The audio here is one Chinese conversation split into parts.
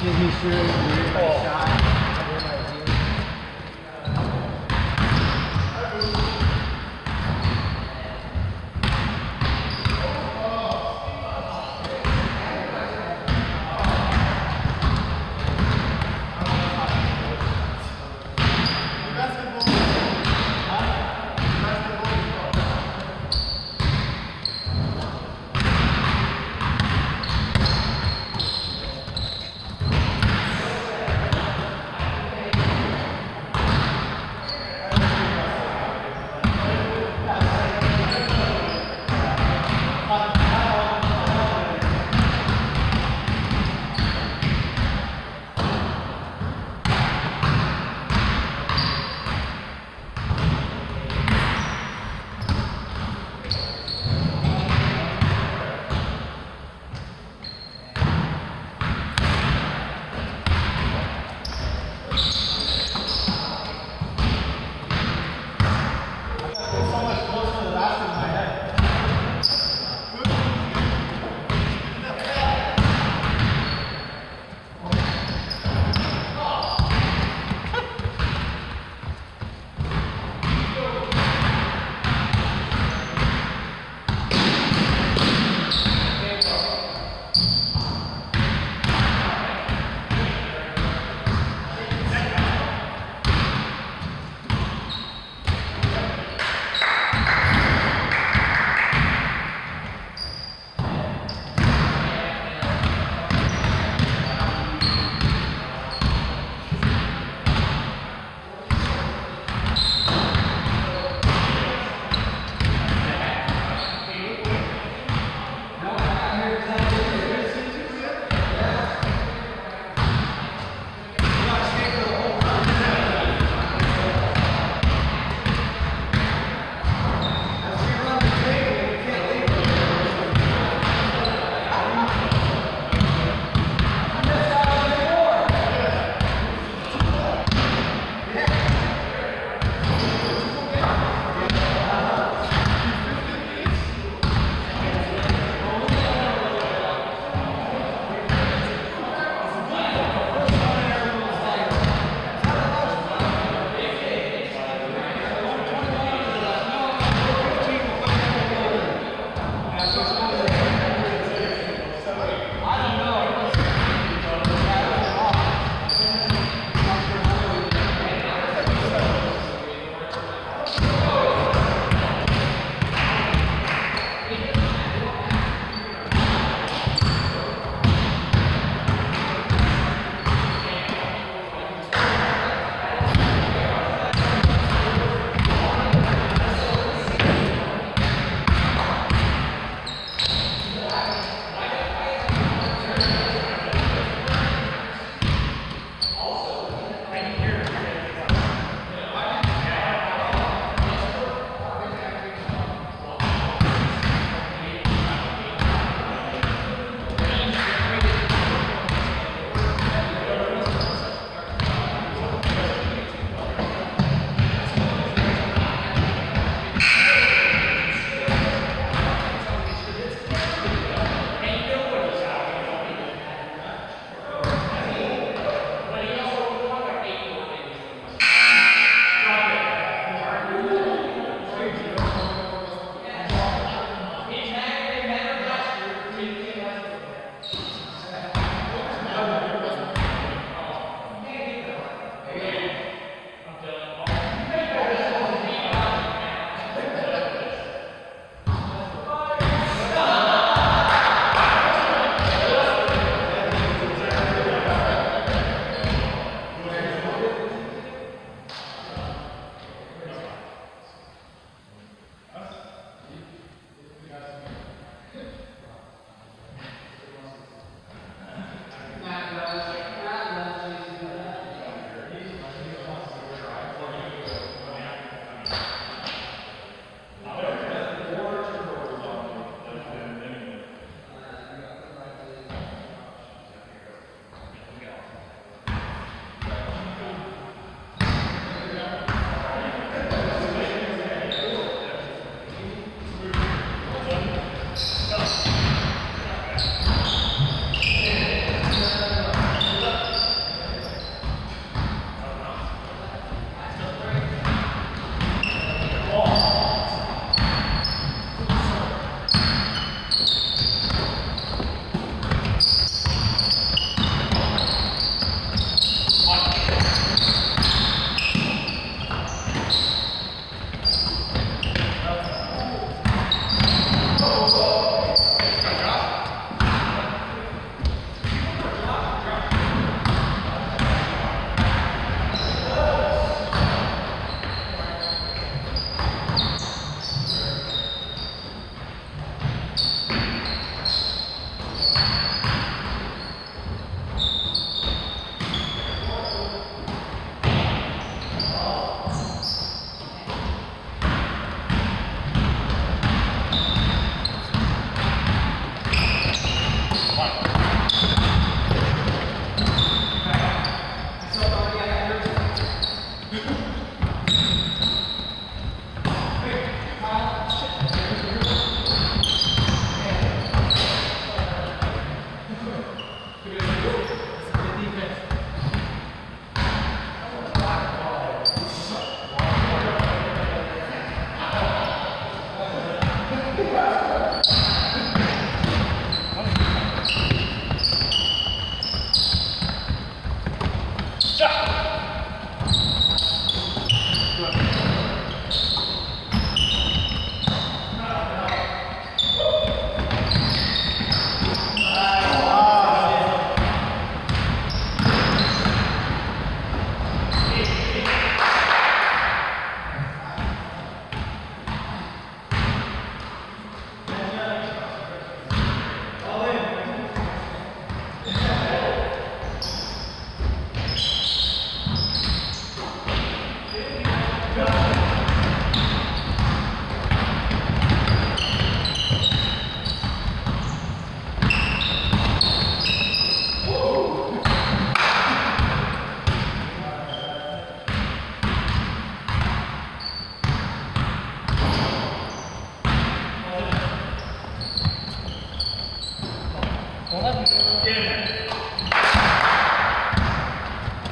建议是你买虾，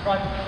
Bye.